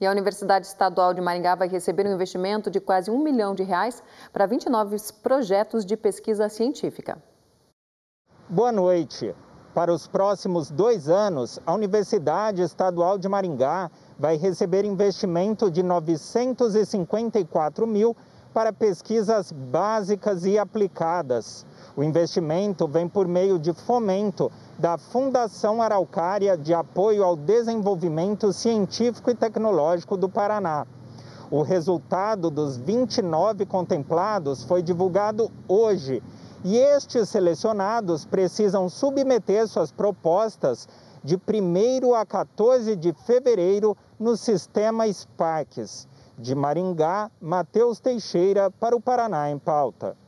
E a Universidade Estadual de Maringá vai receber um investimento de quase um milhão de reais para 29 projetos de pesquisa científica. Boa noite. Para os próximos dois anos, a Universidade Estadual de Maringá vai receber investimento de 954 mil para pesquisas básicas e aplicadas. O investimento vem por meio de fomento da Fundação Araucária de Apoio ao Desenvolvimento Científico e Tecnológico do Paraná. O resultado dos 29 contemplados foi divulgado hoje e estes selecionados precisam submeter suas propostas de 1 a 14 de fevereiro no sistema Sparks. De Maringá, Matheus Teixeira para o Paraná em Pauta.